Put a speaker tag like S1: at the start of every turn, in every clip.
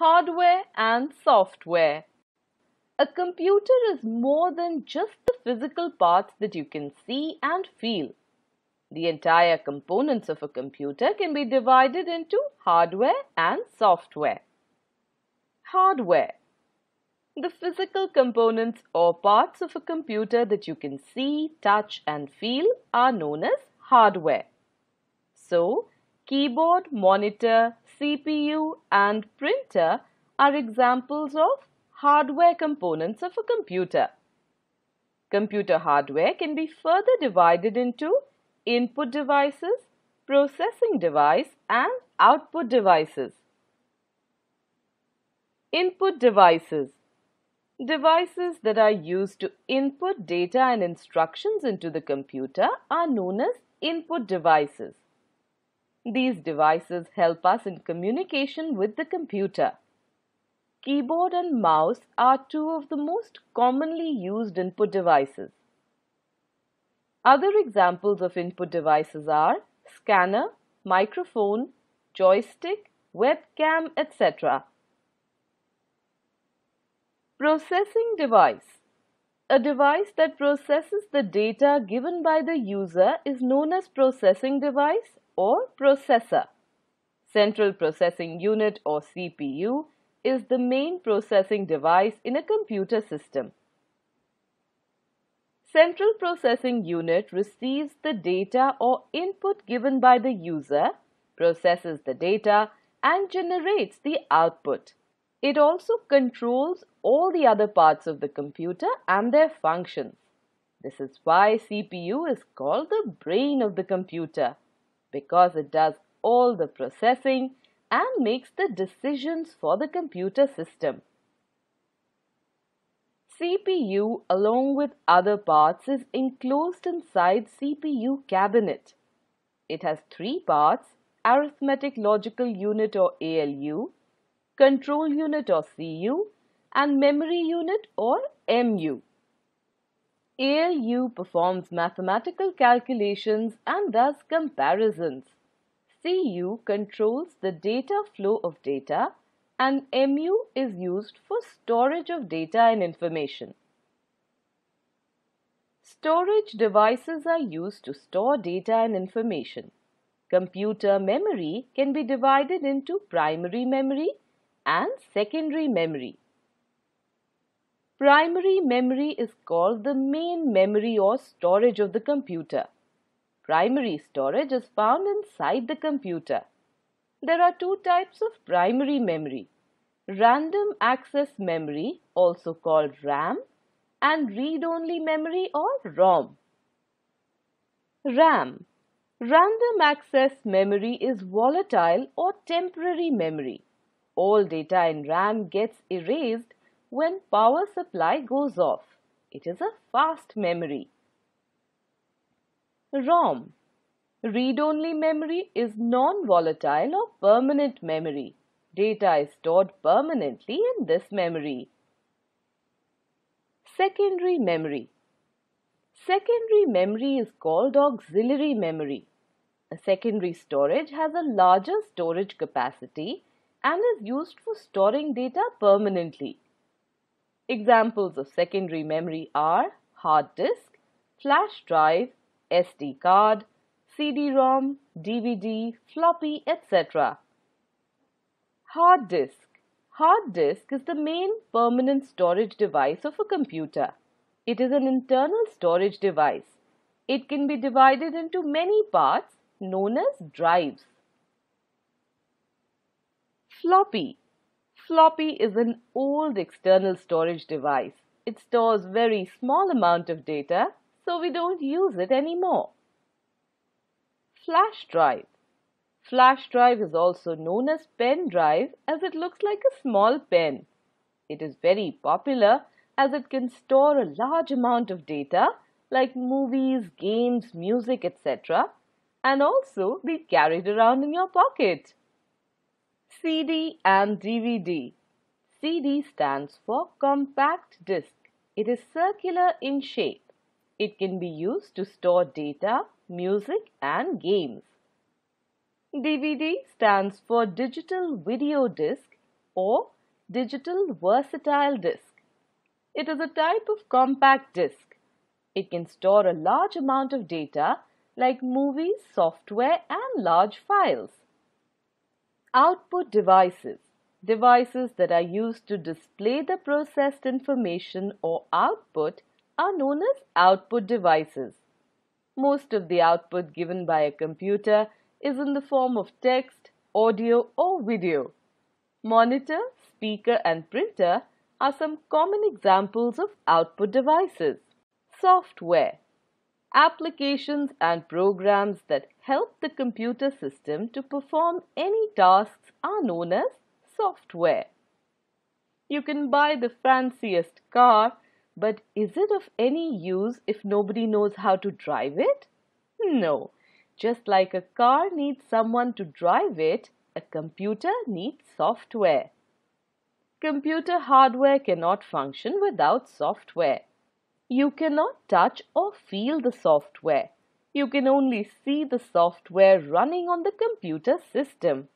S1: Hardware and software. A computer is more than just the physical parts that you can see and feel. The entire components of a computer can be divided into hardware and software. Hardware. The physical components or parts of a computer that you can see, touch and feel are known as hardware. So, keyboard, monitor, CPU and printer are examples of hardware components of a computer. Computer hardware can be further divided into input devices, processing device and output devices. Input devices Devices that are used to input data and instructions into the computer are known as input devices. These devices help us in communication with the computer. Keyboard and mouse are two of the most commonly used input devices. Other examples of input devices are scanner, microphone, joystick, webcam, etc. Processing device. A device that processes the data given by the user is known as processing device or processor. Central Processing Unit or CPU is the main processing device in a computer system. Central Processing Unit receives the data or input given by the user, processes the data and generates the output. It also controls all the other parts of the computer and their functions. This is why CPU is called the brain of the computer because it does all the processing and makes the decisions for the computer system. CPU along with other parts is enclosed inside CPU cabinet. It has three parts, arithmetic logical unit or ALU, control unit or CU and memory unit or MU. ALU performs mathematical calculations and thus comparisons. CU controls the data flow of data and MU is used for storage of data and information. Storage devices are used to store data and information. Computer memory can be divided into primary memory and secondary memory. Primary memory is called the main memory or storage of the computer. Primary storage is found inside the computer. There are two types of primary memory. Random access memory, also called RAM, and read-only memory or ROM. RAM Random access memory is volatile or temporary memory all data in RAM gets erased when power supply goes off. It is a fast memory. ROM Read-only memory is non-volatile or permanent memory. Data is stored permanently in this memory. Secondary memory Secondary memory is called auxiliary memory. A secondary storage has a larger storage capacity and is used for storing data permanently. Examples of secondary memory are hard disk, flash drive, SD card, CD-ROM, DVD, floppy, etc. Hard disk. Hard disk is the main permanent storage device of a computer. It is an internal storage device. It can be divided into many parts known as drives. Floppy. Floppy is an old external storage device. It stores very small amount of data, so we don't use it anymore. Flash drive. Flash drive is also known as pen drive as it looks like a small pen. It is very popular as it can store a large amount of data like movies, games, music, etc. and also be carried around in your pocket. CD and DVD. CD stands for compact disc. It is circular in shape. It can be used to store data, music and games. DVD stands for digital video disc or digital versatile disk. It is a type of compact disk. It can store a large amount of data like movies, software and large files. Output devices. Devices that are used to display the processed information or output are known as output devices. Most of the output given by a computer is in the form of text, audio or video. Monitor, speaker and printer are some common examples of output devices. Software Applications and programs that help the computer system to perform any tasks are known as software. You can buy the fanciest car, but is it of any use if nobody knows how to drive it? No. Just like a car needs someone to drive it, a computer needs software. Computer hardware cannot function without software. You cannot touch or feel the software. You can only see the software running on the computer system.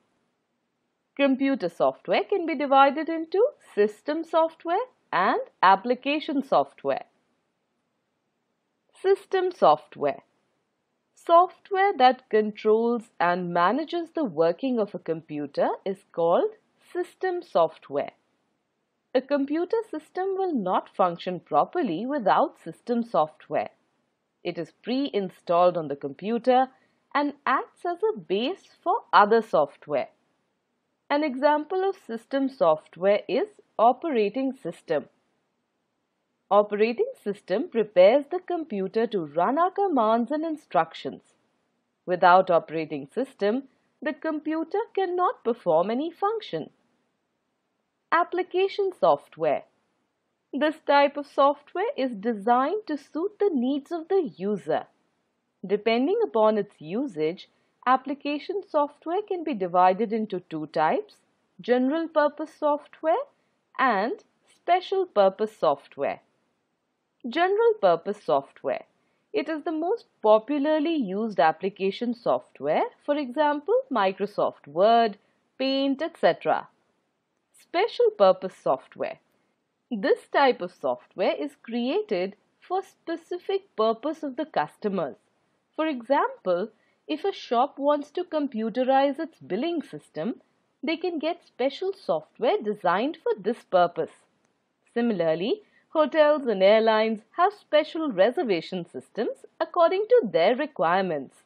S1: Computer software can be divided into system software and application software. System software Software that controls and manages the working of a computer is called system software. A computer system will not function properly without system software. It is pre-installed on the computer and acts as a base for other software. An example of system software is operating system. Operating system prepares the computer to run our commands and instructions. Without operating system, the computer cannot perform any function. Application software. This type of software is designed to suit the needs of the user. Depending upon its usage, application software can be divided into two types, general purpose software and special purpose software. General purpose software. It is the most popularly used application software, for example, Microsoft Word, Paint, etc. Special purpose software. This type of software is created for specific purpose of the customers. For example, if a shop wants to computerize its billing system, they can get special software designed for this purpose. Similarly, hotels and airlines have special reservation systems according to their requirements.